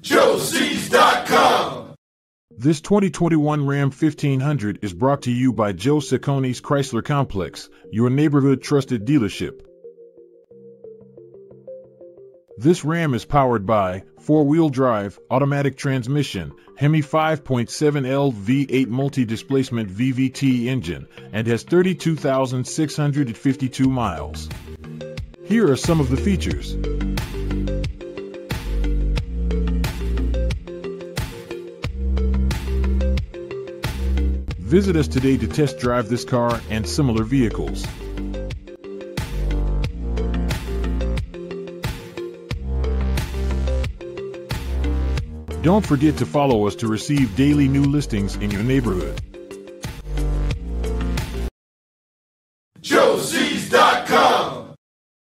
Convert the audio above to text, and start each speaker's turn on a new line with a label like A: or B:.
A: JoeSees.com.
B: This 2021 Ram 1500 is brought to you by Joe Cecconi's Chrysler Complex, your neighborhood trusted dealership. This Ram is powered by four-wheel drive, automatic transmission, Hemi 5.7L V8 multi-displacement VVT engine, and has 32,652 miles. Here are some of the features. Visit us today to test drive this car and similar vehicles. Don't forget to follow us to receive daily new listings in your neighborhood.